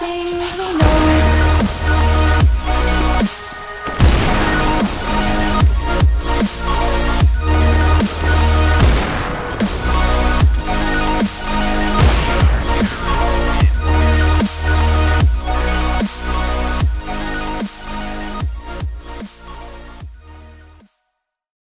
things we know.